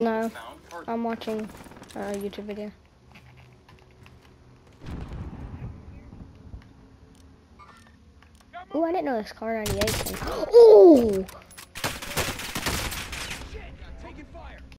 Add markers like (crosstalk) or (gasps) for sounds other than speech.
No, I'm watching a YouTube video. Oh, I didn't know this car 98. (gasps) Ooh!